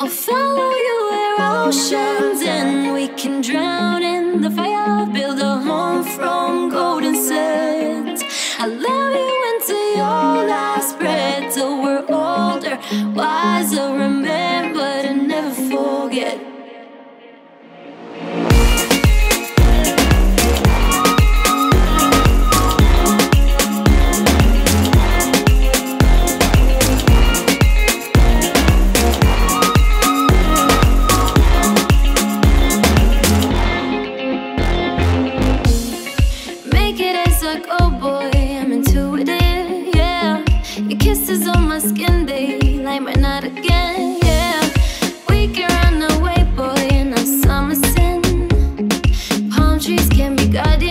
I'll follow you where oceans end. We can drown. can.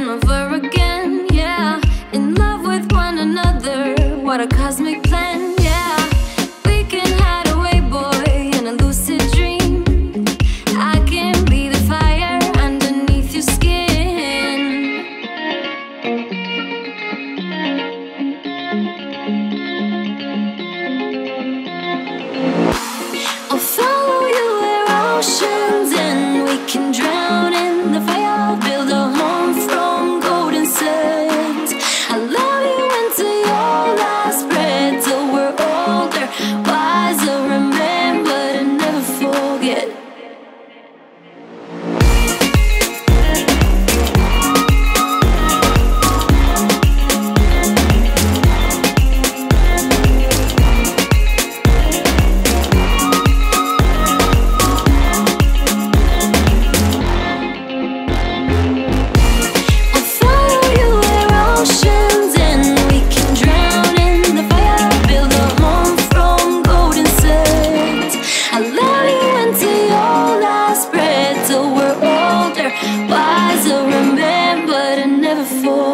and over again, yeah. In love with one another, what a cosmic plan.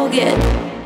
get.